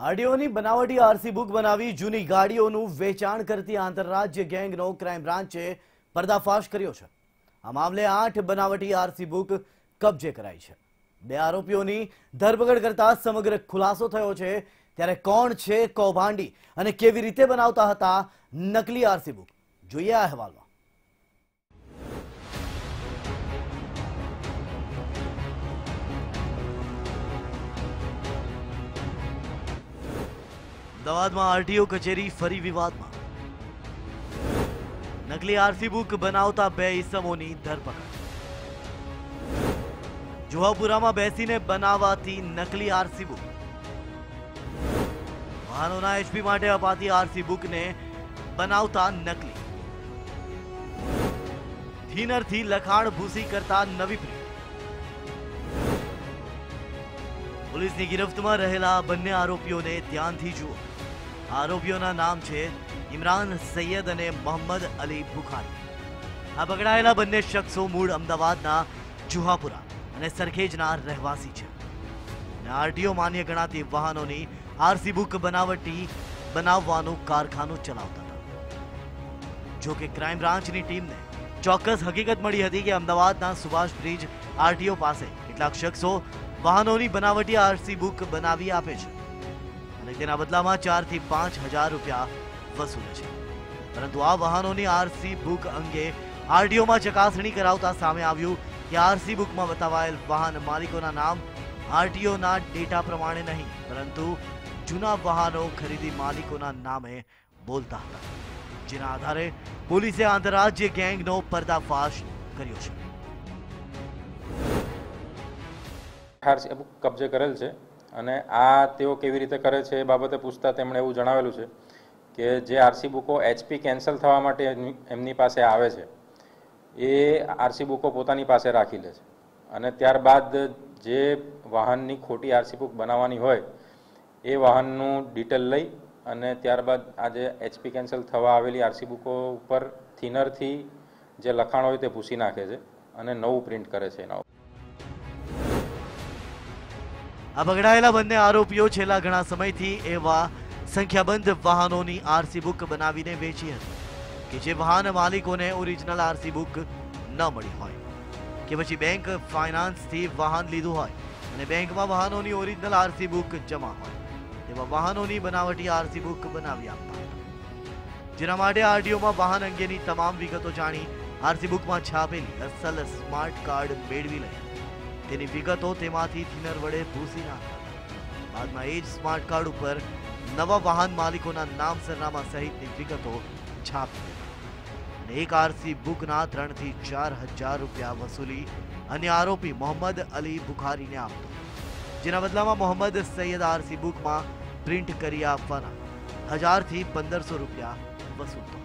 આરડીઓની બનાવટી RC book બનાવી, જૂની ગાડીઓનું વેચાણ કરતી આંતરરાજ્ય ગેંગનો ક્રાઇમ બ્રાન્ચે પર્દાફાશ કર્યો છે. આ મામલે આઠ બનાવટી આરસી બુક કબજે કરાઈ છે. બે આરોપીઓની ધરપકડ કરતા સમગ્ર ખુલાસો થયો છે. ત્યારે કોણ છે કૌભાંડી અને કેવી રીતે બનાવતા હતા નકલી આરસી બુક? જોઈએ આ અહેવાલમાં. અમદાવાદમાં આરટીઓ કચેરી, ફરી વિવાદમાં. નકલી આરસી બુક બનાવતા બે ઈસમોની ધરપકડ. જુહાપુરામાં બેસીને બનાવાતી નકલી આરસી બુક. વાહનોના એચપી માટે અપાતી આરસી બુકને બનાવતા નકલી. થીનરથી લખાણ ભૂસી કરતા નવી પ્રિન્ટ પોલીસની ગિરફ્તમાં રહેલા બંને આરોપીઓને ધ્યાનથી જુઓ. આરોપીઓના નામ છે ઇમરાન સૈયદ અને મોહમ્મદ અલી બુખારી આ પકડાયેલા બંને શખ્સો મૂળ અમદાવાદના જુહાપુરા અને સરખેજના રહેવાસી છે. આરટીઓ માન્ય ગણાતી વાહનોની આરસી બુક બનાવટી બનાવવાનું કારખાનું ચલાવતા હતા. જો કે ક્રાઇમ બ્રાન્ચની ટીમને ચોક્કસ હકીકત મળી હતી કે અમદાવાદના સુભાષ બ્રિજ આરટીઓ પાસે કેટલાક શખ્સો વાહનોની બનાવટી આરસી બુક બનાવી આપે છે. અને તેના બદલામાં ચારથી પાંચ હજાર રૂપિયા વસૂલે છે. પરંતુ આ વાહનોની આરસી બુક અંગે આરટીઓમાં ચકાસણી કરાવતા સામે આવ્યું કે આરસી બુકમાં બતાવાયેલ વાહન માલિકોના નામ આરટીઓના ડેટા પ્રમાણે નહીં, પરંતુ જૂના વાહનો ખરીદી માલિકોના નામે બોલતા હતા, જેના આધારે પોલીસે આંતરરાજ્ય ગેંગનો પર્દાફાશ કર્યો છે. કબજે કરેલ છે. અને આ તેઓ કેવી રીતે કરે છે એ બાબતે પૂછતા તેમણે એવું જણાવેલું છે કે જે આરસી બુકો એચપી કેન્સલ થવા માટે એમની- પાસે આવે છે, એ આરસી બુકો પોતાની પાસે રાખી લે છે અને ત્યારબાદ જે વાહનની ખોટી આરસી બુક બનાવવાની હોય, એ વાહનનું ડિટેલ લઈ અને ત્યારબાદ આ જે એચપી કેન્સલ થવા આવેલી આરસી બુકો ઉપર થિનરથી જે લખાણ હોય તે ભૂસી નાખે છે અને નવું પ્રિન્ટ કરે છે એના ઉપર. આ પકડાયેલા બંને આરોપીઓ છેલ્લા ઘણા સમયથી એવા સંખ્યાબંધ વાહનોની આરસી બુક બનાવીને વેચી હતી કે જે વાહન માલિકોને ઓરિજિનલ આરસી બુક ન મળી હોય, કે પછી બેંક ફાઇનાન્સથી વાહન લીધું હોય અને બેંકમાં વાહનોની ઓરિજિનલ આરસી બુક જમા હોય, તેવા વાહનોની બનાવટી આરસી બુક બનાવી આપતા. જેના માટે આરટીઓમાં વાહન અંગેની તમામ વિગતો જાણી આરસી બુકમાં છાપેલી અસલ સ્માર્ટ કાર્ડ મેળવી લઈ. તેની વિગતો તેમાંથી થિનર વડે ભૂસી નાખતા બાદમાં એ જ સ્માર્ટ કાર્ડ ઉપર નવા વાહન માલિકોના નામ સરનામા સહિતની વિગતો છાપી અને એક આરસી બુકના ત્રણથી ચાર હજાર રૂપિયા વસૂલી અને આરોપી મોહમ્મદ અલી બુખારીને આપતો. જેના બદલામાં મોહમ્મદ સૈયદ આરસી બુકમાં પ્રિન્ટ કરી આપવાના હજારથી પંદરસો રૂપિયા વસૂલતો.